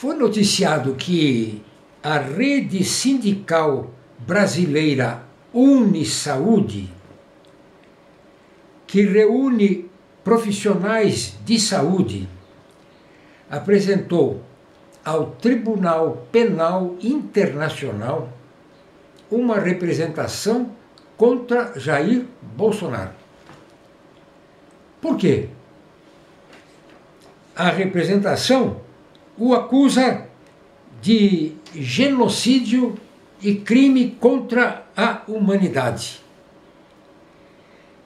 Foi noticiado que a rede sindical brasileira Unisaúde, que reúne profissionais de saúde, apresentou ao Tribunal Penal Internacional uma representação contra Jair Bolsonaro. Por quê? A representação o acusa de genocídio e crime contra a humanidade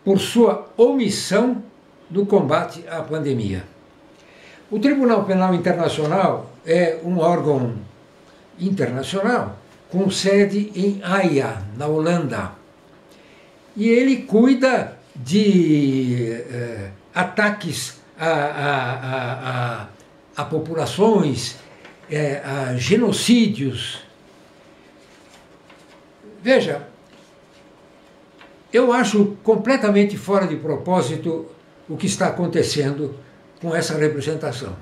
por sua omissão no combate à pandemia. O Tribunal Penal Internacional é um órgão internacional com sede em Haia, na Holanda. E ele cuida de eh, ataques a, a, a, a populações, eh, a genocídios. Veja, eu acho completamente fora de propósito o que está acontecendo com essa representação.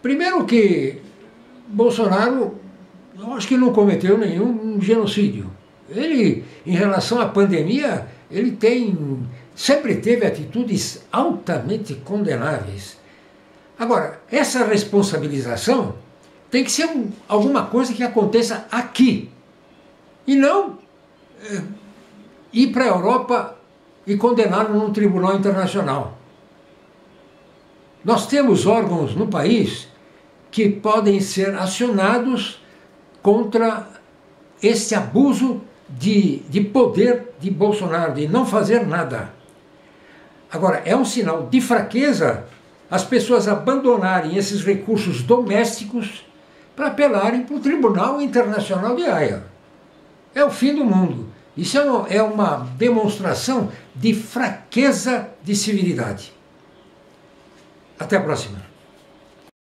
Primeiro que Bolsonaro, eu acho que não cometeu nenhum genocídio. Ele, em relação à pandemia, ele tem, sempre teve atitudes altamente condenáveis. Agora, essa responsabilização tem que ser um, alguma coisa que aconteça aqui. E não é, ir para a Europa e condená-lo num tribunal internacional. Nós temos órgãos no país que podem ser acionados contra esse abuso de, de poder de Bolsonaro, de não fazer nada. Agora, é um sinal de fraqueza as pessoas abandonarem esses recursos domésticos para apelarem para o Tribunal Internacional de Haia. É o fim do mundo. Isso é uma, é uma demonstração de fraqueza de civilidade. Até a próxima.